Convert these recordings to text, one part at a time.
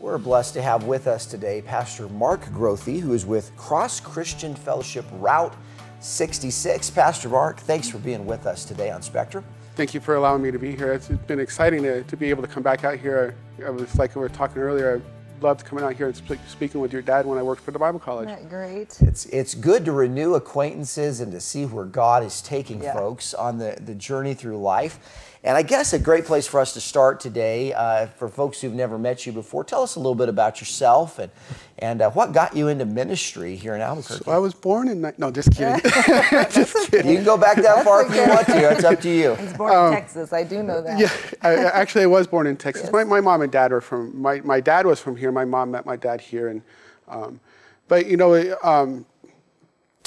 We're blessed to have with us today Pastor Mark Grothe, who is with Cross Christian Fellowship Route 66. Pastor Mark, thanks for being with us today on Spectrum. Thank you for allowing me to be here. It's been exciting to, to be able to come back out here. I was like we were talking earlier. I loved coming out here and sp- speaking with your dad when I worked for the Bible College. Isn't that great? It's it's good to renew acquaintances and to see where God is taking Yeah. folks on the, the journey through life. And I guess a great place for us to start today, uh, for folks who've never met you before, tell us a little bit about yourself and and uh, what got you into ministry here in Albuquerque. So I was born in ni- no, just kidding. just kidding. you can go back that far if you want to. It's up to you. He's born in Texas. I do know that. Um, Yeah, I, I- actually, I was born in Texas. My, my mom and dad were from. My, my dad was from here. My mom met my dad here, and um, but you know, um,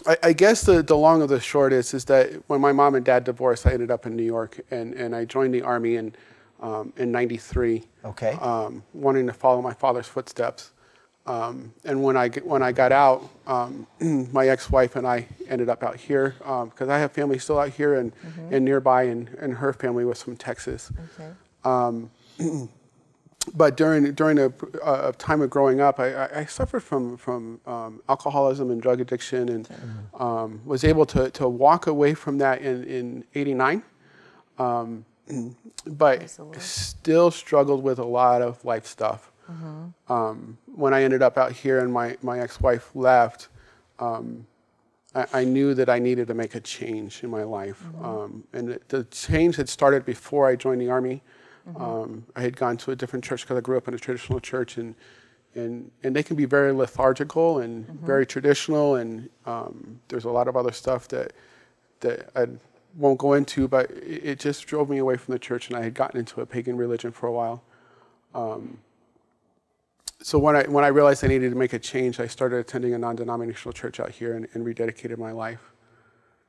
I, I guess the, the long of the short is is that when my mom and dad divorced, I ended up in New York, and, and I joined the army in um, in '93. Okay. Um, wanting to follow my father's footsteps. Um, and when I when I got out, um, my ex-wife and I ended up out here because I have family still out here and, and nearby, and, and her family was from Texas. Okay. But during during a, a time of growing up, I, I, suffered from from um, alcoholism and drug addiction, and um, was able to, to walk away from that in in '89. Um, but Praise the Lord. still struggled with a lot of life stuff. Um, when I ended up out here and my, my ex-wife left, um, I, I knew that I needed to make a change in my life. Um, and the change had started before I joined the Army. Um, I had gone to a different church because I grew up in a traditional church, and, and, and they can be very lethargical and very traditional, and um, there's a lot of other stuff that, that I won't go into, but it, it just drove me away from the church, and I had gotten into a pagan religion for a while so when I when I realized I needed to make a change, I started attending a non-denominational church out here and, and rededicated my life.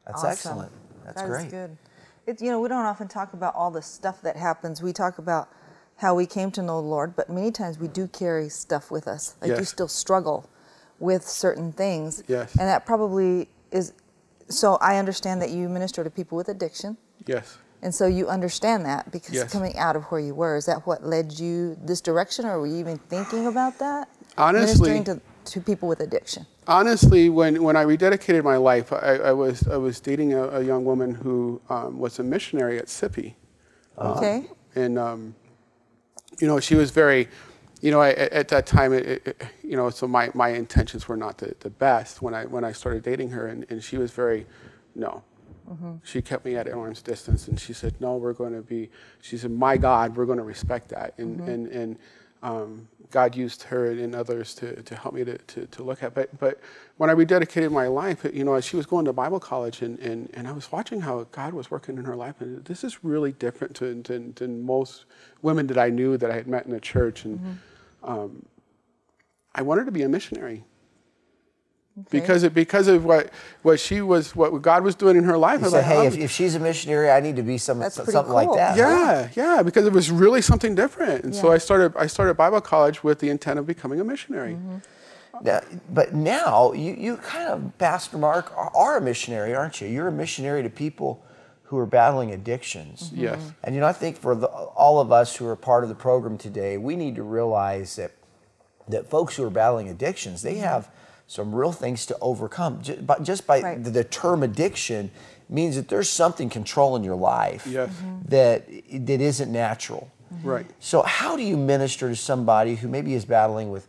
That's Awesome. excellent. That's That is great. good. It's you know we don't often talk about all the stuff that happens. We talk about how we came to know the Lord, but many times we do carry stuff with us. Like you still struggle with certain things. Yes. And that probably is. So I understand that you minister to people with addiction. Yes. And so you understand that because Yes. coming out of where you were, is that what led you this direction, or were you even thinking about that? Honestly- ministering to, to people with addiction. Honestly, when, when I rededicated my life, I, I was I was dating a, a young woman who um, was a missionary at SIPI. Okay. and um, you know she was very you know I, at at that time it, it, you know so my, my intentions were not the, the best when I when I started dating her and, and she was very no she kept me at arm's distance and she said no we're going to be she said my God we're going to respect that and and, and um, God used her and others to, to help me to, to, to look at. But but when I rededicated my life you know she was going to Bible college and, and, and I was watching how God was working in her life and this is really different to, than, than most women that I knew that I had met in the church. And um, I wanted to be a missionary because of, because of what, what she was what God was doing in her life. I You was say, like, hey, if, if she's a missionary, I need to be some, That's some- pretty something like that. yeah, yeah, because it was really something different. And so I started I started Bible college with the intent of becoming a missionary. Mm-hmm. Now, but now you, you kind of, Pastor Mark, are, are a missionary, aren't you? You're a missionary to people who are battling addictions. Mm-hmm. Yes. And you know, I think for the, all of us who are part of the program today, we need to realize that that folks who are battling addictions, they mm-hmm. have some real things to overcome. Ju- but Just by Right. the, the term addiction means that there's something controlling your life Yes. that that isn't natural. Right. So, how do you minister to somebody who maybe is battling with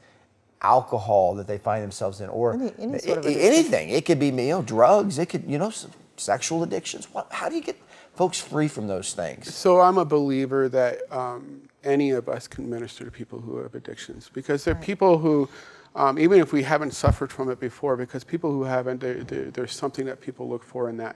alcohol that they find themselves in, or Any- any sort of anything? It could be you know drugs. It could you know s- sexual addictions. What, how do you get folks free from those things? So I'm a believer that um, any of us can minister to people who have addictions because they're people who, um, even if we haven't suffered from it before, because people who haven't, there- there- there's something that people look for in that.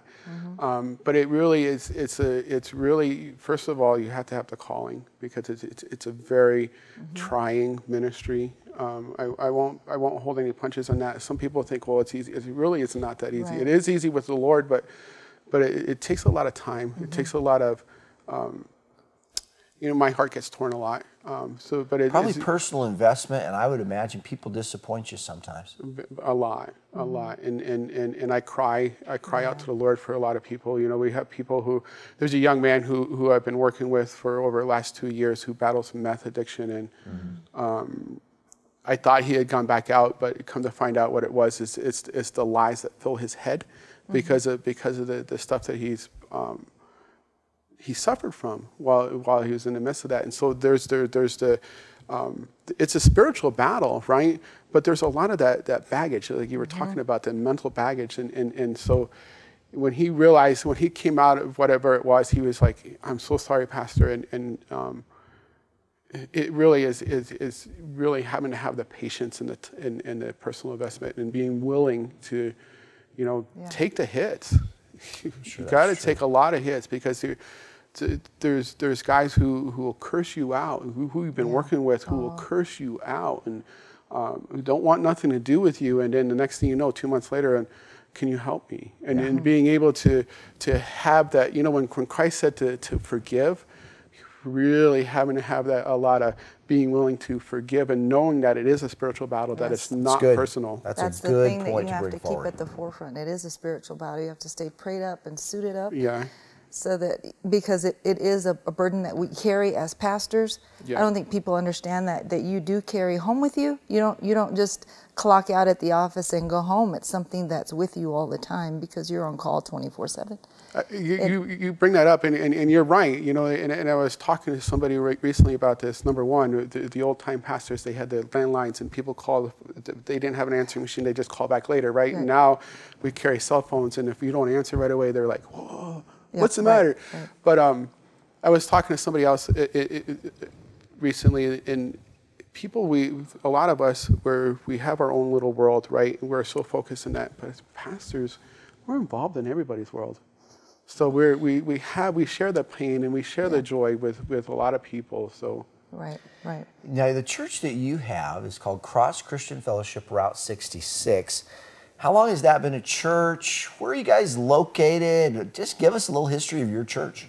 Um, but it really is. It's a. It's really. First of all, you have to have the calling because it's it's, it's a very trying ministry. Um, I, I won't I won't hold any punches on that. Some people think, well, it's easy. It really is not that easy. Right. It is easy with the Lord, but but it, it takes a lot of time. It takes a lot of um, you know, my heart gets torn a lot. Um, so, but it, Probably personal investment, and I would imagine people disappoint you sometimes. a lot, a lot, and, and, and, and I cry, I cry out to the Lord for a lot of people. You know, we have people who, there's a young man who, who I've been working with for over the last two years who battles meth addiction, and um, I thought he had gone back out, but come to find out what it was is it's, it's the lies that fill his head because of because of the, the stuff that he's um, he suffered from while while he was in the midst of that. And so there's there there's the um, it's a spiritual battle, right? But there's a lot of that that baggage, like you were talking about, the mental baggage, and and and so when he realized when he came out of whatever it was, he was like, "I'm so sorry, Pastor," and and um, it really is, is is really having to have the patience and the t- and, and the personal investment and being willing to, you know, Yeah. take the hits. you got to take a lot of hits because there, t- there's there's guys who, who will curse you out, who, who you've been working with, who will curse you out and um, who don't want nothing to do with you. And then the next thing you know, two months later, and can you help me? And, and being able to to have that, you know, when, when Christ said to, to forgive, really having to have that a lot of being willing to forgive and knowing that it is a spiritual battle, that it's not good. personal. That's, That's a the good thing that point you to have bring to keep forward. at the forefront. It is a spiritual battle. You have to stay prayed up and suited up. yeah. So that because it, it is a, a burden that we carry as pastors Yeah. i don't think people understand that that you do carry home with you you don't you don't just clock out at the office and go home it's something that's with you all the time because you're on call 24 7 Uh, you, you, you bring that up, and, and, and you're right. You know, and, and I was talking to somebody re- recently about this. Number one, the, the old time pastors, they had the landlines, and people called. They didn't have an answering machine; they just call back later, right? Right. Now, we carry cell phones, and if you don't answer right away, they're like, "Whoa, Yeah, what's the right, matter?" right. But um, I was talking to somebody else uh, uh, uh, recently, and people, we a lot of us, where we have our own little world, right? And we're so focused in that. But as pastors, we're involved in everybody's world. So we're, we, we have we share the pain and we share the joy with, with a lot of people. So right right Now, the church that you have is called Cross Christian Fellowship Route 66. How long has that been a church? Where are you guys located? Just give us a little history of your church.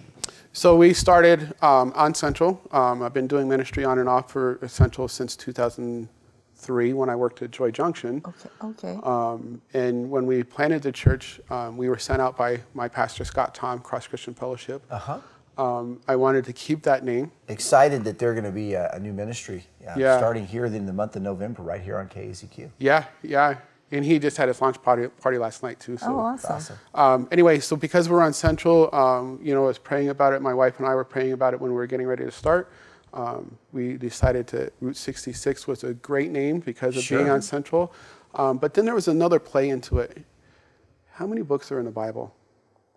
so we started um, on Central. Um, I've been doing ministry on and off for Central since 2003 when I worked at Joy Junction. okay okay Um, and when we planted the church, um, we were sent out by my pastor Scott Tom, Cross Christian Fellowship. Uh huh. Um, I wanted to keep that name. Excited that they're going to be a, a new ministry uh, Yeah. starting here in the month of November, right here on KAZQ. Yeah, yeah. And he just had his launch party, party last night too. So. oh awesome, Awesome. Um, anyway, so because we're on Central, um, you know, I was praying about it. My wife and I were praying about it when we were getting ready to start. Um, we decided to Route 66 was a great name because of being on Central. Um, but then there was another play into it. How many books are in the Bible?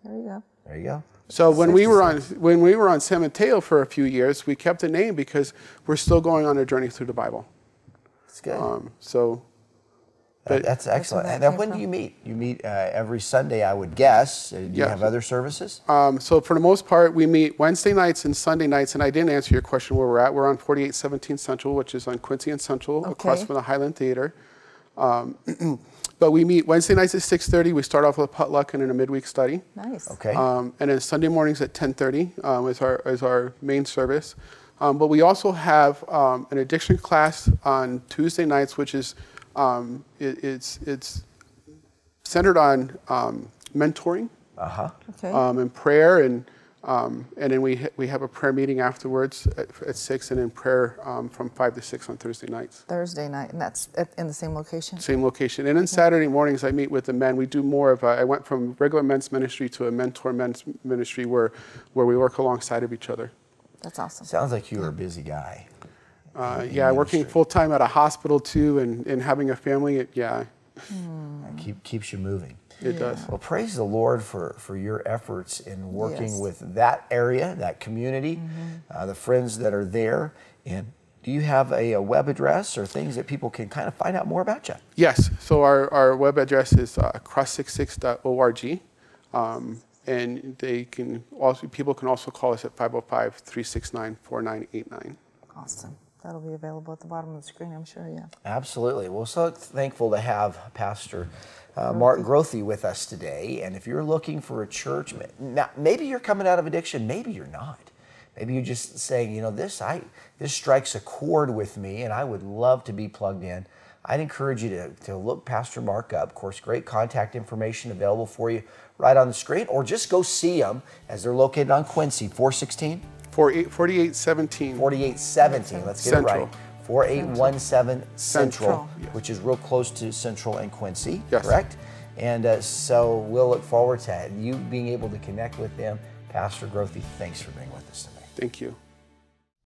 there you go There you go. So when we were on when we were on San Mateo for a few years, we kept the name because we're still going on a journey through the Bible. It's good. Um, so That- that's excellent. that and now, came when do you meet? You meet uh, every Sunday, I would guess. Uh, Do you have other services? Um, so for the most part, we meet Wednesday nights and Sunday nights. And I didn't answer your question where we're at. We're on 4817 Central, which is on Quincy and Central, across from the Highland Theater. Um, but we meet Wednesday nights at 6:30. We start off with a potluck and then a midweek study. nice Okay. Um, and then Sunday mornings at 10:30 um, is our is our main service. Um, but we also have um, an addiction class on Tuesday nights, which is um, it, it's it's centered on um, mentoring Uh huh. okay um, and prayer, and um, and then we ha- we have a prayer meeting afterwards at, at six, and then prayer um, from five to six on Thursday nights. thursday night and that's at, in the same location Same location. And then Saturday mornings, I meet with the men. We do more of a, I went from regular men's ministry to a mentor men's ministry where, where we work alongside of each other. that's awesome Sounds like you are a busy guy. Uh, yeah, working full time at a hospital too and, and having a family, it, yeah, That keep, keeps you moving. it does. Well, praise the Lord for, for your efforts in working Yes. with that area, that community, uh, the friends that are there. And do you have a, a web address or things that people can kind of find out more about you? Yes, so our, our web address is uh, cross66.org. Um, and they can also, people can also call us at 505 369 4989. awesome that'll be available at the bottom of the screen i'm sure yeah Absolutely. Well, so thankful to have Pastor uh, Mark Grothe with us today. And if you're looking for a church, now maybe you're coming out of addiction, maybe you're not. Maybe you're just saying, you know, this I this strikes a chord with me, and I would love to be plugged in. I'd encourage you to, to look Pastor Mark up. Of course, great contact information available for you right on the screen, or just go see them as they're located on Quincy, 416, 48, 4817. 4817. Let's get Central. it right. 4817 Central, Central, yes. which is real close to Central and Quincy, Yes. correct? And uh, so we'll look forward to you being able to connect with them. Pastor Grothe, thanks for being with us today. Thank you.